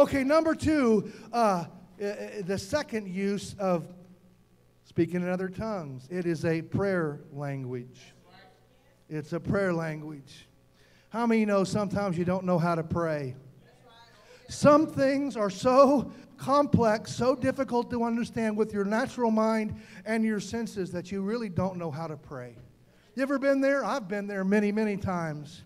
Okay, number two, uh, uh, the second use of speaking in other tongues. It is a prayer language. It's a prayer language. How many know sometimes you don't know how to pray? Some things are so complex, so difficult to understand with your natural mind and your senses that you really don't know how to pray. You ever been there? I've been there many, many times.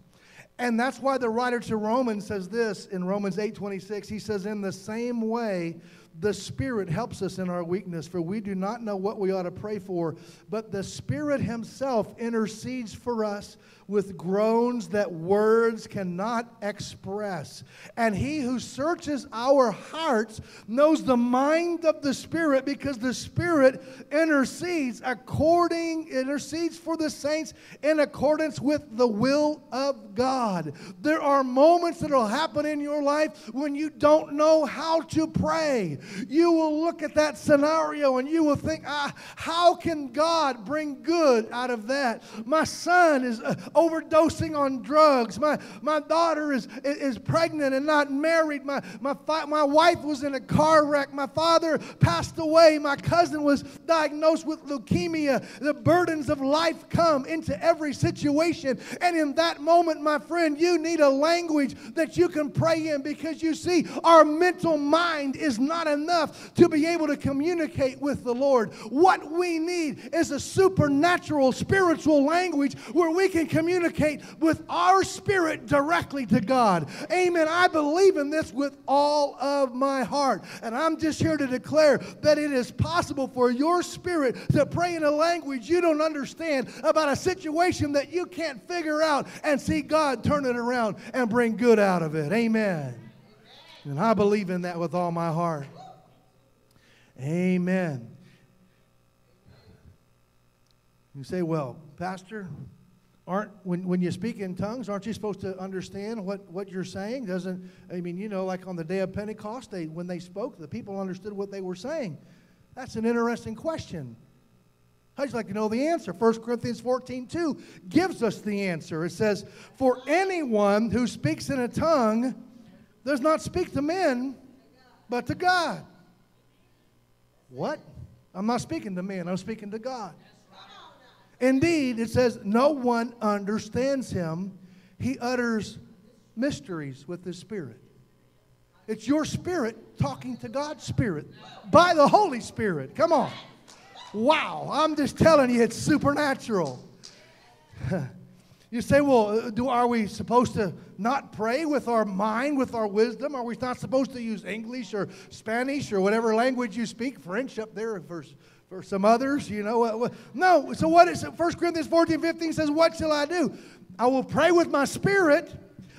And that's why the writer to Romans says this in Romans 8:26. He says, "In the same way, the Spirit helps us in our weakness, for we do not know what we ought to pray for, but the Spirit Himself intercedes for us with groans that words cannot express. And He who searches our hearts knows the mind of the Spirit because the Spirit intercedes according, intercedes for the saints in accordance with the will of God. There are moments that will happen in your life when you don't know how to pray you will look at that scenario and you will think, ah, how can God bring good out of that? My son is uh, overdosing on drugs. My, my daughter is, is pregnant and not married. My, my, my wife was in a car wreck. My father passed away. My cousin was diagnosed with leukemia. The burdens of life come into every situation. And in that moment, my friend, you need a language that you can pray in because you see, our mental mind is not enough to be able to communicate with the Lord. What we need is a supernatural spiritual language where we can communicate with our spirit directly to God. Amen. I believe in this with all of my heart. And I'm just here to declare that it is possible for your spirit to pray in a language you don't understand about a situation that you can't figure out and see God turn it around and bring good out of it. Amen. And I believe in that with all my heart. Amen. You say, well, Pastor, aren't when, when you speak in tongues, aren't you supposed to understand what, what you're saying? Doesn't I mean, you know, like on the day of Pentecost, they when they spoke, the people understood what they were saying. That's an interesting question. I'd you like to know the answer. 1 Corinthians 14, 2 gives us the answer. It says, For anyone who speaks in a tongue does not speak to men, but to God. What? I'm not speaking to men, I'm speaking to God. Indeed, it says, No one understands him. He utters mysteries with his spirit. It's your spirit talking to God's spirit by the Holy Spirit. Come on. Wow, I'm just telling you, it's supernatural. You say, well, uh, do, are we supposed to not pray with our mind, with our wisdom? Are we not supposed to use English or Spanish or whatever language you speak? French up there for, for some others, you know. No, so what is it? 1 Corinthians 14, 15 says, What shall I do? I will pray with my spirit.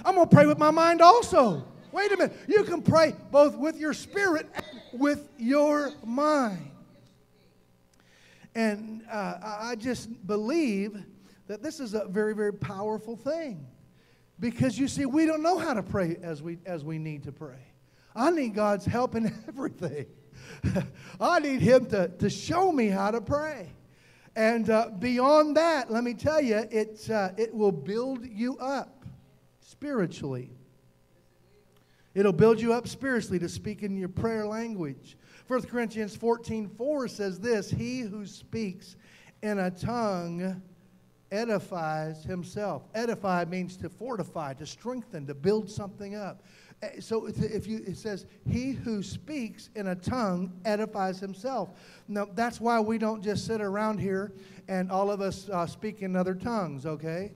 I'm going to pray with my mind also. Wait a minute. You can pray both with your spirit and with your mind. And uh, I just believe that this is a very, very powerful thing. Because you see, we don't know how to pray as we, as we need to pray. I need God's help in everything. I need Him to, to show me how to pray. And uh, beyond that, let me tell you, it, uh, it will build you up spiritually. It'll build you up spiritually to speak in your prayer language. 1 Corinthians 14 4 says this He who speaks in a tongue edifies himself. Edify means to fortify, to strengthen, to build something up. Eh, so if you, it says, he who speaks in a tongue edifies himself. Now, that's why we don't just sit around here and all of us uh, speak in other tongues, okay?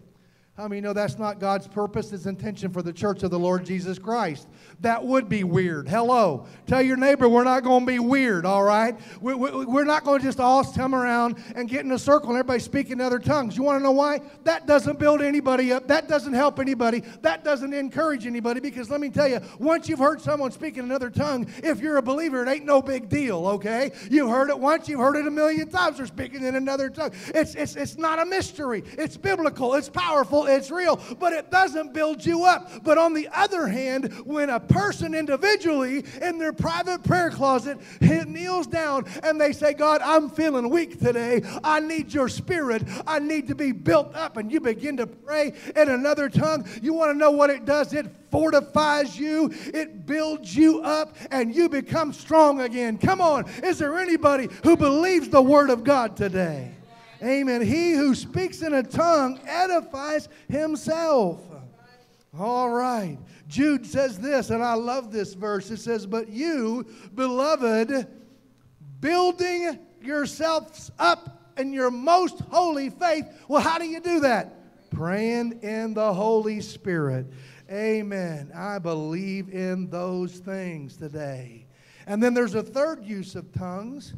How many know that's not God's purpose, His intention for the church of the Lord Jesus Christ? That would be weird. Hello. Tell your neighbor we're not going to be weird, all right? We're not going to just all come around and get in a circle and everybody speak in other tongues. You want to know why? That doesn't build anybody up. That doesn't help anybody. That doesn't encourage anybody because let me tell you, once you've heard someone speak in another tongue, if you're a believer, it ain't no big deal, okay? You've heard it once, you've heard it a million times. They're speaking in another tongue. It's, it's, it's not a mystery. It's biblical. It's powerful it's real, but it doesn't build you up. But on the other hand, when a person individually in their private prayer closet kneels down and they say, God, I'm feeling weak today. I need your spirit. I need to be built up. And you begin to pray in another tongue. You want to know what it does? It fortifies you, it builds you up, and you become strong again. Come on. Is there anybody who believes the word of God today? Amen. He who speaks in a tongue edifies himself. All right. Jude says this, and I love this verse. It says, But you, beloved, building yourselves up in your most holy faith. Well, how do you do that? Praying in the Holy Spirit. Amen. I believe in those things today. And then there's a third use of tongues,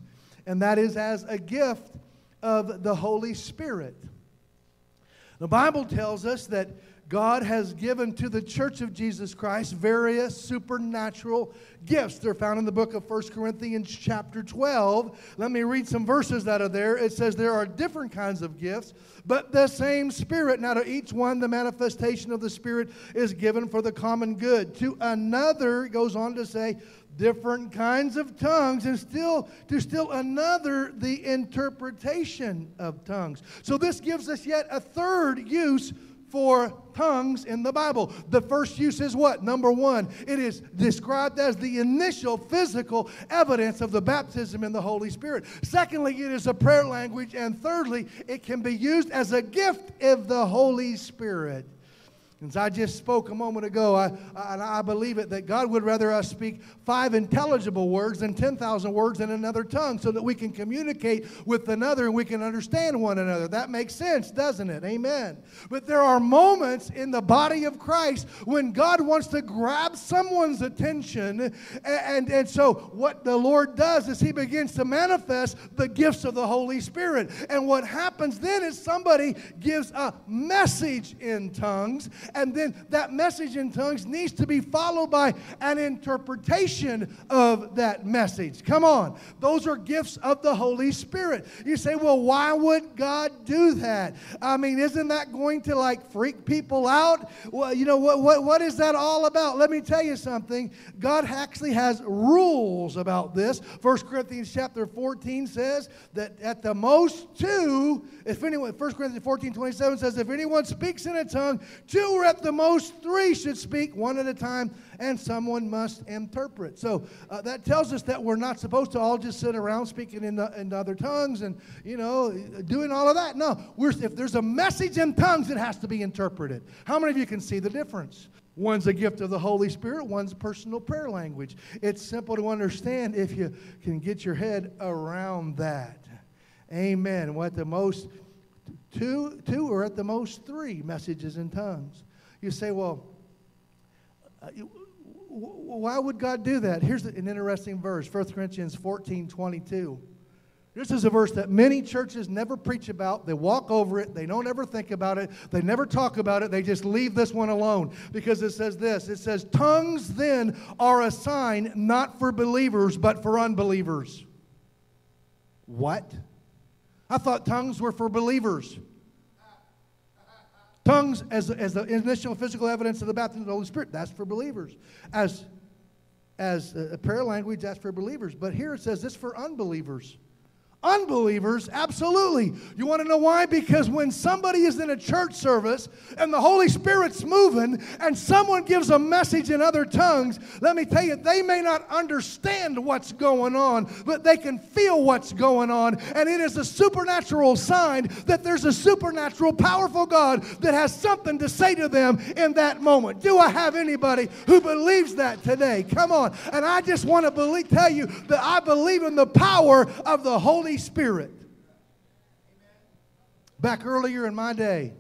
and that is as a gift of the Holy Spirit. The Bible tells us that God has given to the church of Jesus Christ various supernatural gifts. They're found in the book of 1 Corinthians, chapter 12. Let me read some verses out of there. It says, There are different kinds of gifts, but the same Spirit. Now, to each one, the manifestation of the Spirit is given for the common good. To another, it goes on to say, different kinds of tongues and still to still another the interpretation of tongues so this gives us yet a third use for tongues in the Bible. The first use is what? Number one, it is described as the initial physical evidence of the baptism in the Holy Spirit. Secondly, it is a prayer language. And thirdly, it can be used as a gift of the Holy Spirit. As I just spoke a moment ago, I, I, I, believe it that God would rather us speak five intelligible words than 10,000 words in another tongue so that we can communicate with another and we can understand one another. That makes sense, doesn't it? Amen. But there are moments in the body of Christ when God wants to grab someone's attention. And, and, and so, what the Lord does is He begins to manifest the gifts of the Holy Spirit. And what happens then is somebody gives a message in tongues and then that message in tongues needs to be followed by an interpretation of that message. Come on. Those are gifts of the Holy Spirit. You say, well, why would God do that? I mean, isn't that going to like freak people out? Well, you know, what, what, what is that all about? Let me tell you something. God actually has rules about this. 1 Corinthians chapter 14 says that at the most two, if anyone, 1 Corinthians 14 27 says, if anyone speaks in a tongue, two or at the most three should speak one at a time, and someone must interpret. So uh, that tells us that we're not supposed to all just sit around speaking in, the, in other tongues and, you know, doing all of that. No, we're, if there's a message in tongues, it has to be interpreted. How many of you can see the difference? One's a gift of the Holy Spirit, one's personal prayer language. It's simple to understand if you can get your head around that. Amen. What the most two, two or at the most three messages in tongues. You say, well, uh, why would God do that? Here's an interesting verse 1 Corinthians 14 22. This is a verse that many churches never preach about. They walk over it. They don't ever think about it. They never talk about it. They just leave this one alone because it says this it says, Tongues then are a sign not for believers, but for unbelievers. What? I thought tongues were for believers. Tongues, as, as the initial physical evidence of the baptism of the Holy Spirit, that's for believers. As, as a prayer language, that's for believers. But here it says this for unbelievers. Unbelievers, absolutely. You want to know why? Because when somebody is in a church service and the Holy Spirit's moving and someone gives a message in other tongues, let me tell you, they may not understand what's going on, but they can feel what's going on. And it is a supernatural sign that there's a supernatural, powerful God that has something to say to them in that moment. Do I have anybody who believes that today? Come on. And I just want to believe, tell you that I believe in the power of the Holy Holy Spirit. Back earlier in my day,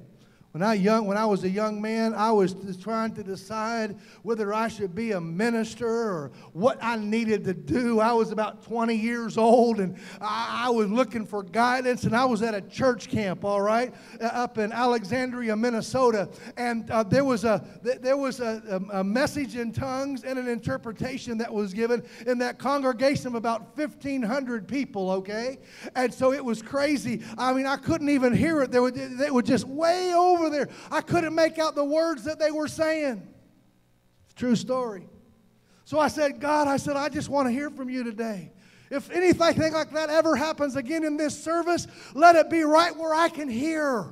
when I, young, when I was a young man, I was trying to decide whether I should be a minister or what I needed to do. I was about 20 years old and I, I was looking for guidance, and I was at a church camp, all right, uh, up in Alexandria, Minnesota. And uh, there was, a, there was a, a, message in tongues and an interpretation that was given in that congregation of about 1,500 people, okay? And so it was crazy. I mean, I couldn't even hear it. They were, they were just way over over there. I couldn't make out the words that they were saying. True story. So I said, God, I said, I just want to hear from you today. If anything like that ever happens again in this service, let it be right where I can hear.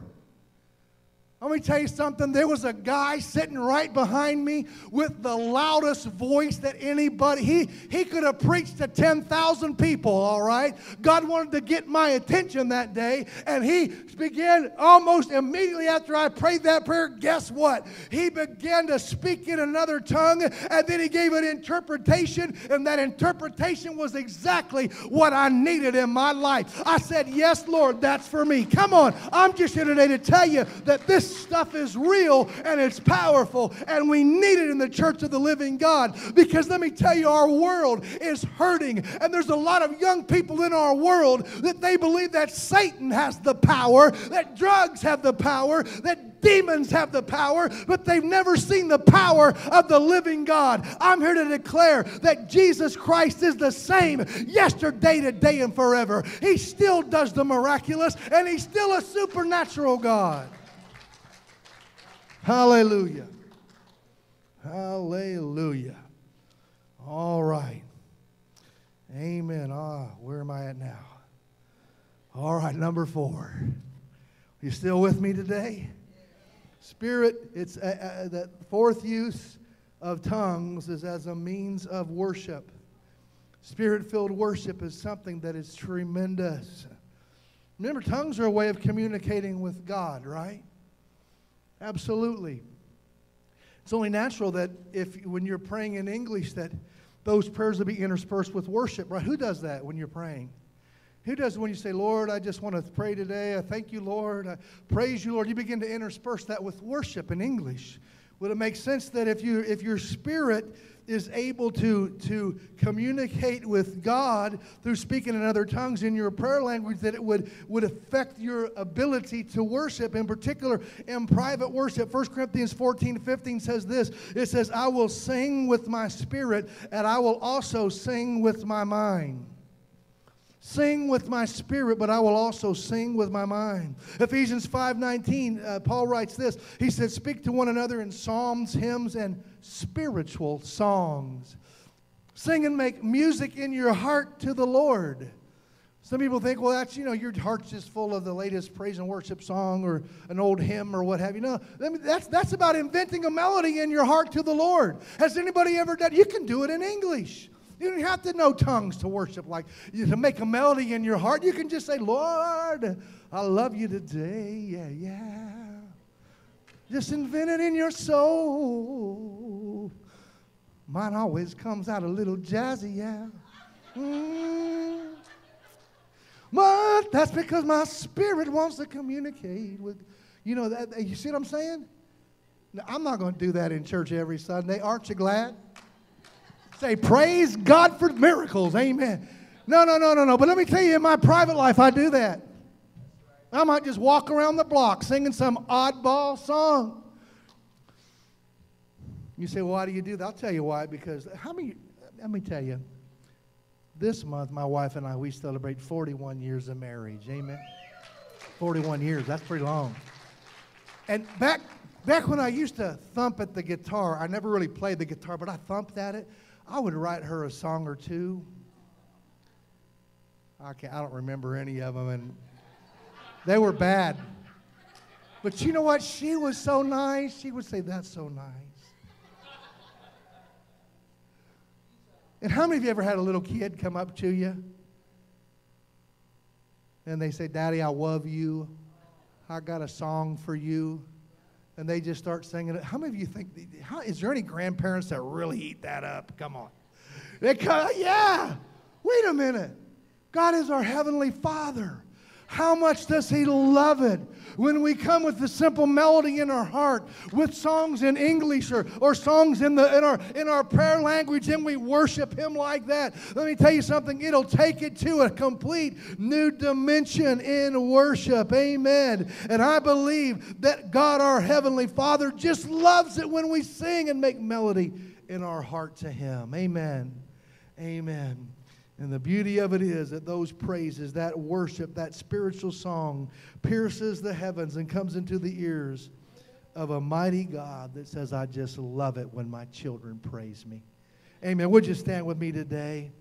Let me tell you something. There was a guy sitting right behind me with the loudest voice that anybody, he, he could have preached to 10,000 people, all right? God wanted to get my attention that day, and he began almost immediately after I prayed that prayer. Guess what? He began to speak in another tongue, and then he gave an interpretation, and that interpretation was exactly what I needed in my life. I said, Yes, Lord, that's for me. Come on. I'm just here today to tell you that this stuff is real and it's powerful, and we need it in the church of the living God. Because let me tell you, our world is hurting, and there's a lot of young people in our world that they believe that Satan has the power, that drugs have the power, that demons have the power, but they've never seen the power of the living God. I'm here to declare that Jesus Christ is the same yesterday, today, and forever. He still does the miraculous, and He's still a supernatural God. Hallelujah. Hallelujah. All right. Amen. Ah, where am I at now? All right, number four. You still with me today? Spirit, it's uh, uh, the fourth use of tongues is as a means of worship. Spirit filled worship is something that is tremendous. Remember, tongues are a way of communicating with God, right? Absolutely. It's only natural that if when you're praying in English that those prayers will be interspersed with worship, right? Who does that when you're praying? Who does when you say, Lord, I just want to pray today. I thank you, Lord. I praise you, Lord. You begin to intersperse that with worship in English. Would it make sense that if you if your spirit is able to, to communicate with God through speaking in other tongues in your prayer language, that it would, would affect your ability to worship, in particular in private worship. 1 Corinthians 14 15 says this It says, I will sing with my spirit, and I will also sing with my mind sing with my spirit but i will also sing with my mind. Ephesians 5.19 uh, paul writes this. He says speak to one another in psalms hymns and spiritual songs. Sing and make music in your heart to the lord. Some people think well that's you know your heart's just full of the latest praise and worship song or an old hymn or what have you. No that's, that's about inventing a melody in your heart to the lord. Has anybody ever done you can do it in english you don't have to know tongues to worship like you to make a melody in your heart. You can just say, Lord, I love you today. Yeah, yeah. Just invent it in your soul. Mine always comes out a little jazzy, yeah. Mm. But that's because my spirit wants to communicate with, you know, that, you see what I'm saying? Now, I'm not going to do that in church every Sunday. Aren't you glad? Say, praise God for miracles. Amen. No, no, no, no, no. But let me tell you, in my private life, I do that. I might just walk around the block singing some oddball song. You say, why do you do that? I'll tell you why. Because how many, let me tell you, this month, my wife and I, we celebrate 41 years of marriage. Amen. 41 years, that's pretty long. And back, back when I used to thump at the guitar, I never really played the guitar, but I thumped at it. I would write her a song or two. I, can't, I don't remember any of them, and they were bad. But you know what? She was so nice. She would say, That's so nice. And how many of you ever had a little kid come up to you and they say, Daddy, I love you. I got a song for you and they just start singing it. How many of you think, how, is there any grandparents that really eat that up? Come on. They come, yeah. Wait a minute. God is our heavenly Father. How much does He love it when we come with the simple melody in our heart, with songs in English or, or songs in, the, in, our, in our prayer language, and we worship Him like that? Let me tell you something, it'll take it to a complete new dimension in worship. Amen. And I believe that God, our Heavenly Father, just loves it when we sing and make melody in our heart to Him. Amen. Amen. And the beauty of it is that those praises, that worship, that spiritual song pierces the heavens and comes into the ears of a mighty God that says, I just love it when my children praise me. Amen. Would you stand with me today?